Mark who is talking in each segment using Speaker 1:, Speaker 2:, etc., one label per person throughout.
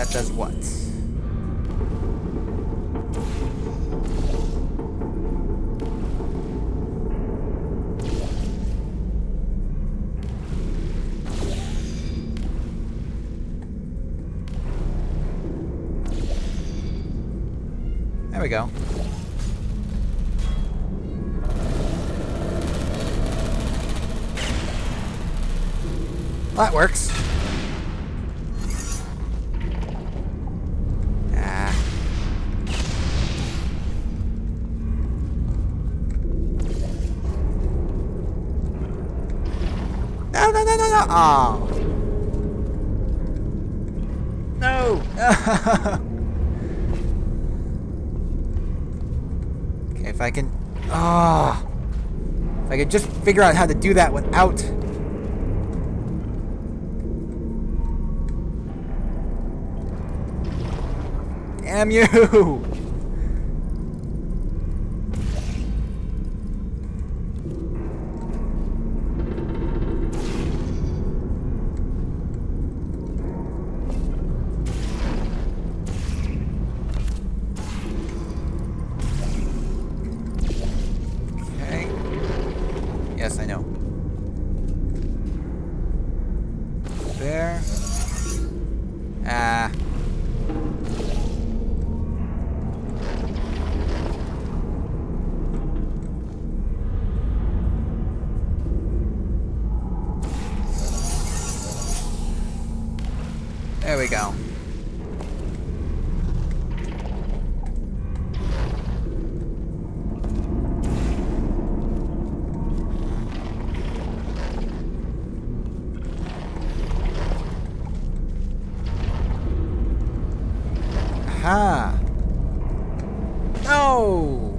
Speaker 1: That does what? There we go. That works. Oh. No. okay, if I can... Oh. If I could just figure out how to do that without... Damn you! Yes, I know. Aha! No!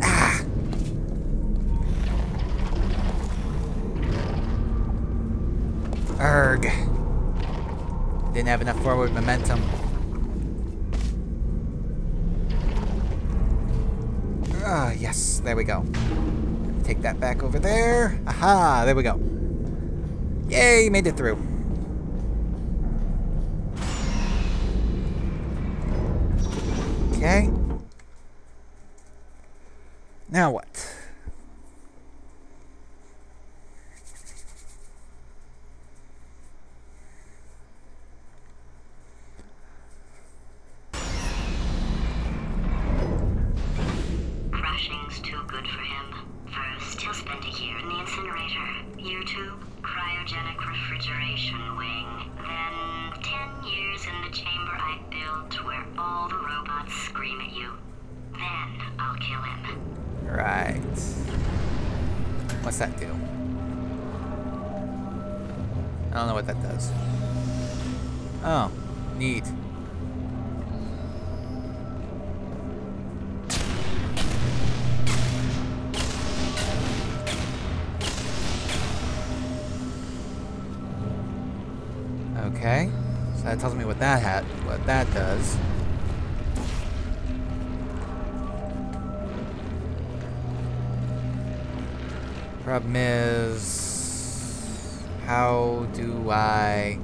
Speaker 1: Ah! Erg. Didn't have enough forward momentum. Ah, yes, there we go. Take that back over there. Aha, there we go. Yay, made it through. Okay. Now what? That do? I don't know what that does. Oh, neat. Okay, so that tells me what that hat, what that does. Problem is, how do I?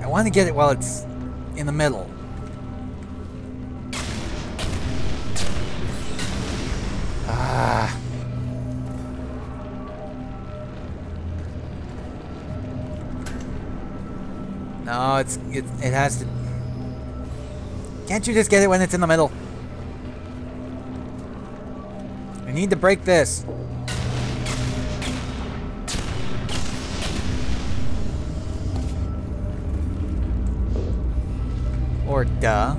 Speaker 1: I want to get it while it's in the middle. It's it, it has to. Can't you just get it when it's in the middle? We need to break this. Or duh.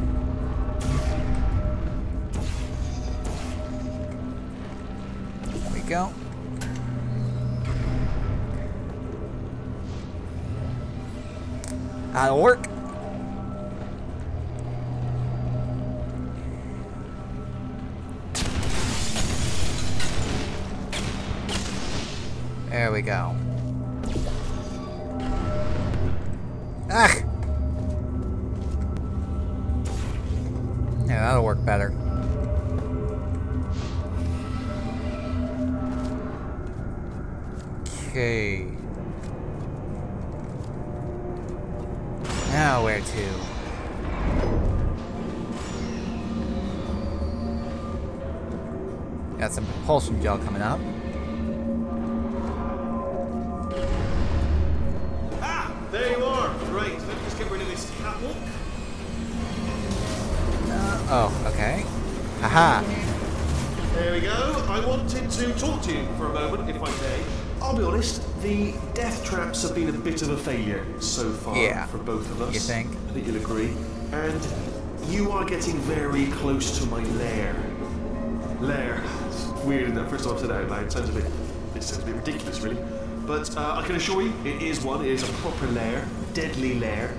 Speaker 1: There we go. That'll work. There we go. Ah! Yeah, that'll work better. Okay. Now where to? Got some propulsion gel coming up.
Speaker 2: Ah, there you are. Right, let me just get rid of this catwalk.
Speaker 1: Oh, okay. Haha.
Speaker 2: There we go. I wanted to talk to you for a moment, if I may. I'll be honest, the death traps have been a bit of a failure so far
Speaker 1: Yeah.
Speaker 2: for both of us.
Speaker 1: You think?
Speaker 2: I think you'll agree. And you are getting very close to my lair. Lair. It's weird, isn't it? First time I've said it out loud. It sounds a bit, it sounds a bit ridiculous, really. But uh, I can assure you, it is one. It is a proper lair, deadly lair.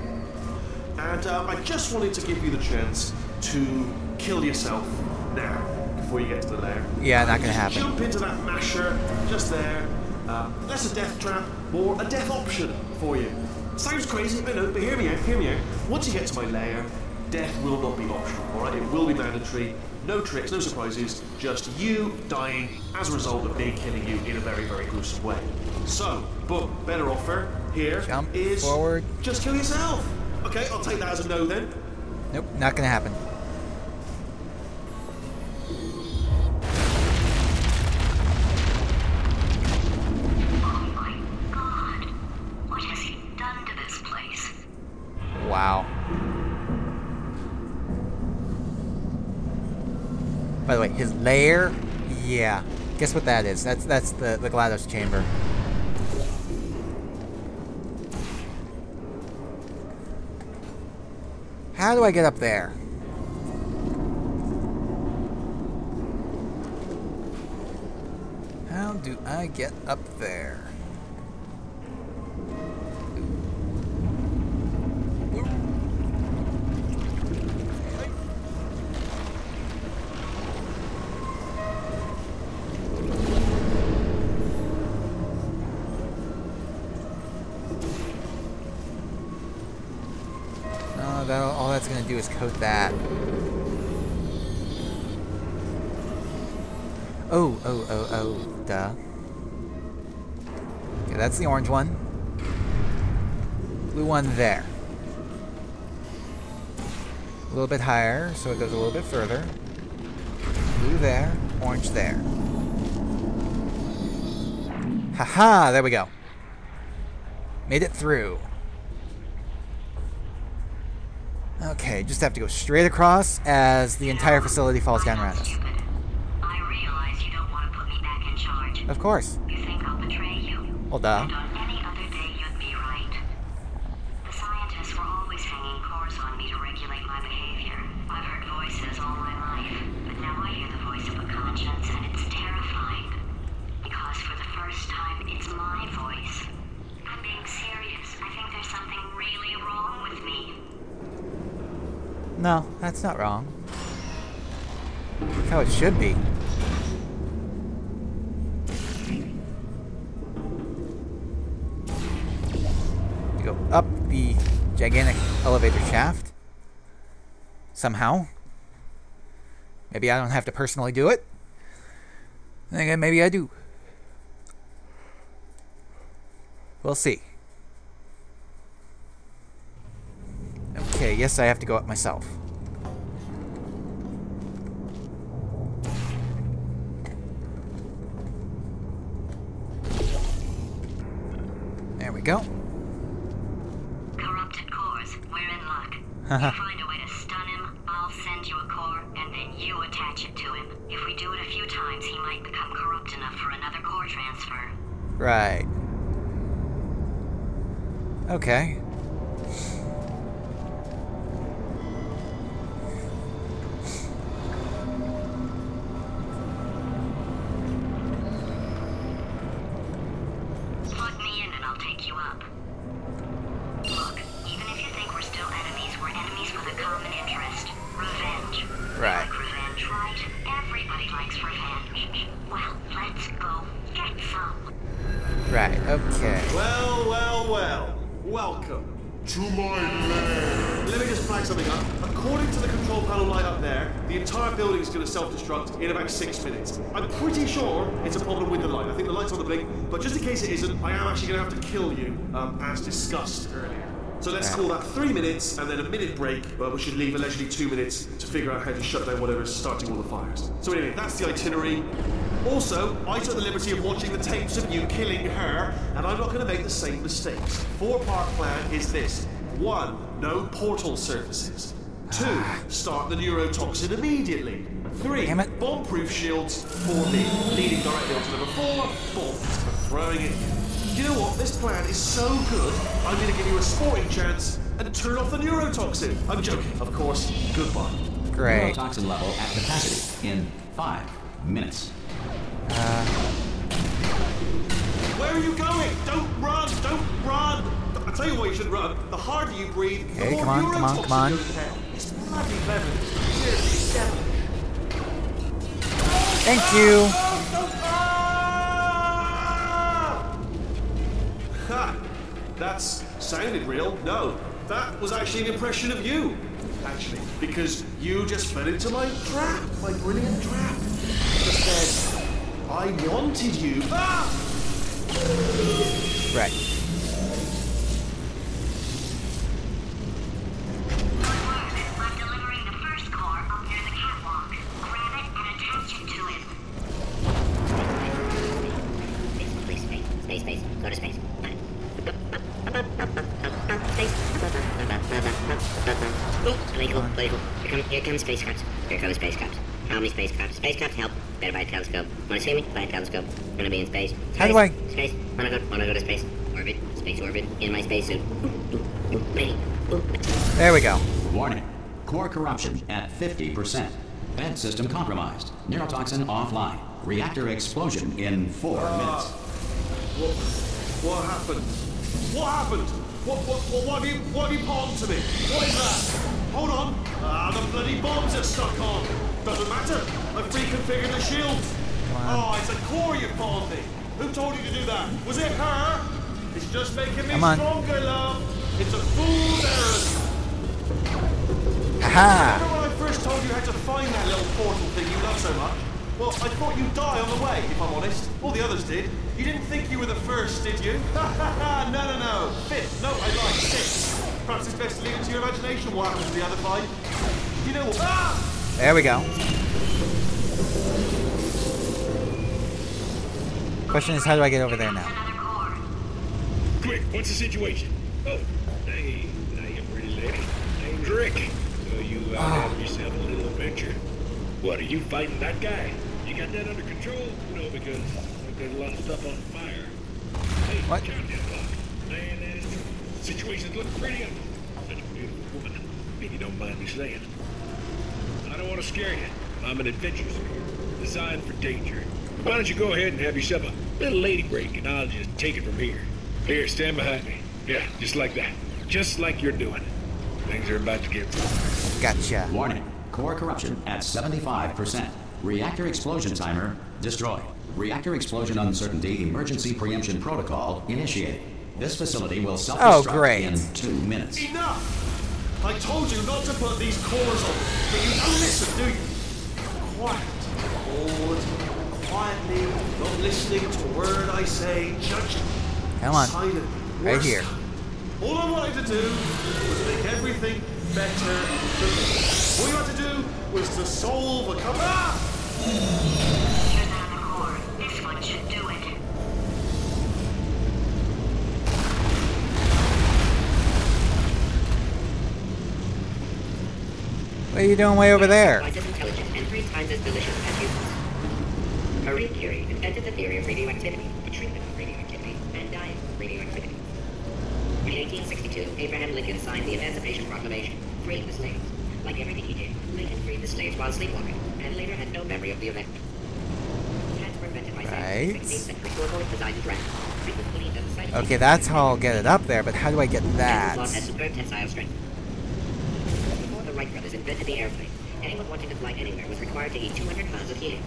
Speaker 2: And uh, I just wanted to give you the chance to kill yourself now, before you get to the lair.
Speaker 1: Yeah, not gonna happen.
Speaker 2: Jump into that masher, just there. Uh, that's a death trap, or a death option for you. Sounds crazy, I know, but hear me out, hear me out. Once you get to my lair, death will not be optional, alright? It will be mandatory. No tricks, no surprises, just you dying as a result of me killing you in a very, very gruesome way. So, boom, better offer here is
Speaker 1: Jump forward.
Speaker 2: just kill yourself. Okay, I'll take that as a no then.
Speaker 1: Nope, not gonna happen. His lair? Yeah. Guess what that is? That's that's the, the GLaDOS chamber. How do I get up there? How do I get up there? That that's gonna do is coat that. Oh, oh, oh, oh, duh. Okay, that's the orange one. Blue one there. A little bit higher, so it goes a little bit further. Blue there, orange there. Haha, there we go. Made it through. Okay, just have to go straight across as the entire facility falls down around us.
Speaker 3: Stupid. I realize you don't want to put me back in charge.
Speaker 1: Of course.
Speaker 3: You think I'll betray you.
Speaker 1: Well, duh.
Speaker 3: And on any other day, you'd be right. The scientists were always hanging cores on me to regulate my behavior. I've heard voices all my life, but now I hear the voice of a conscience, and it's terrifying. Because for the first time, it's my voice. I'm being serious. I think there's something really wrong with me.
Speaker 1: No, that's not wrong. That's how it should be. You go up the gigantic elevator shaft. Somehow. Maybe I don't have to personally do it. Again, maybe I do. We'll see. Okay, yes, I have to go up myself. There we go.
Speaker 3: Corrupted cores. We're in luck. you find a way to stun him, I'll send you a core, and then you attach it to him. If we do it a few times, he might become corrupt enough for another core transfer.
Speaker 1: Right. Okay.
Speaker 2: Welcome.
Speaker 4: To my lair.
Speaker 2: Let me just flag something up. According to the control panel light up there, the entire building is going to self-destruct in about six minutes. I'm pretty sure it's a problem with the light. I think the light's on the blink, but just in case it isn't, I am actually going to have to kill you, um, as discussed earlier. So let's call that three minutes and then a minute break, but we should leave allegedly two minutes to figure out how to shut down whatever is starting all the fires. So anyway, that's the itinerary. Also, I took the liberty of watching the tapes of you killing her, and I'm not going to make the same mistakes. Four-part plan is this. One, no portal surfaces. Two, start the neurotoxin immediately. Three, bomb-proof shields for me, leading directly onto number four, bombs for throwing it. You know what? This plan is so good, I'm going to give you a sporting chance and turn off the neurotoxin. I'm joking, of course. Goodbye.
Speaker 1: Great.
Speaker 5: Neurotoxin level at capacity in five minutes.
Speaker 2: Uh, Where are you going? Don't run! Don't run! I tell you why you should run. The harder you breathe, the more
Speaker 1: come on, come on,
Speaker 2: neurotoxin
Speaker 1: come on.
Speaker 2: goes down. It's bloody clever. Seriously.
Speaker 1: Thank you.
Speaker 2: Sounded real. No, that was actually an impression of you. Actually, because you just fell into my trap, my brilliant trap. Just said, I wanted you. Ah!
Speaker 1: Right.
Speaker 6: Here come, here come spacecrafts. Here come spacecrafts. How many spacecrafts? Spacecrafts help. Better buy a telescope. Wanna see me? Buy a telescope. Wanna be in space. space.
Speaker 1: How do I-
Speaker 6: Space. Wanna go? Wanna go to space? Orbit. Space orbit. In my spacesuit.
Speaker 1: There we go.
Speaker 5: Warning. Core corruption at 50%. Vent system compromised. Neurotoxin offline. Reactor explosion in four ah. minutes.
Speaker 2: What, what happened? What happened? What, what, what, what have you, what have you palmed to me? What is that? Hold on. Ah, the bloody bombs are stuck on. Doesn't matter. I've reconfigured the shield. Oh, it's a core you palmed me. Who told you to do that? Was it her? It's just making me stronger, love. It's a fool's errand.
Speaker 1: Aha!
Speaker 2: Remember when I first told you how to find that little portal thing you love so much? Well, I thought you'd die on the way, if I'm honest. All the others did. You didn't think you were the first, did you? Ha ha ha, no, no, no. Fifth. No, I lied. Sixth. Perhaps it's best to leave it to your imagination what happens to the other five. You know what? Ah!
Speaker 1: There we go. Question is, how do I get over there now?
Speaker 7: Quick, what's the situation? Oh, hey, hey, pretty lady. Name's Rick. So you out having yourself a little adventure. What, are you fighting that guy? You got that under control? You know, because there's a lot of stuff on fire. Hey,
Speaker 1: What?
Speaker 7: Situation's looking pretty up. Such a beautiful woman, if you don't mind me saying. I don't want to scare you. I'm an adventure seeker, designed for danger. Why don't you go ahead and have yourself a little lady break, and I'll just take it from here. Here, stand behind me. Yeah, just like that. Just like you're doing. Things are about to get
Speaker 1: Gotcha.
Speaker 5: Warning. Core corruption at 75%. Reactor explosion timer destroyed. Reactor explosion uncertainty emergency preemption protocol initiated. This facility will self-destruct
Speaker 1: great.
Speaker 5: in two minutes.
Speaker 2: Enough! I told you not to put these cores on, but you don't listen, do you? Quiet. Hold. Quietly, not listening to a word I say, judging.
Speaker 1: Come on.
Speaker 2: Silently.
Speaker 1: Right here.
Speaker 2: All I wanted to do was make everything better for me. All you had to do was to solve a couple. Ah!
Speaker 1: What are you doing way over there?
Speaker 6: Twice as intelligent and three times as delicious as humans. Marie Curie invented the theory of radioactivity, the treatment of radioactivity, and dying radioactivity. In 1862, Abraham Lincoln signed the Emancipation Proclamation, freeing the slaves. Like everything he did, Lincoln freed the slaves while sleepwalking, and later had no memory of the event. Hats were invented by
Speaker 1: Right.
Speaker 6: the 16th century to avoid Poseidon's wrath. Frequent believed that the
Speaker 1: Okay, that's how I'll get it up there, but how do I get that?
Speaker 6: Laws had superb tensile strength. Before the Wright brothers invented the airplane, anyone wanting to fly anywhere was required to eat 200 pounds of helium.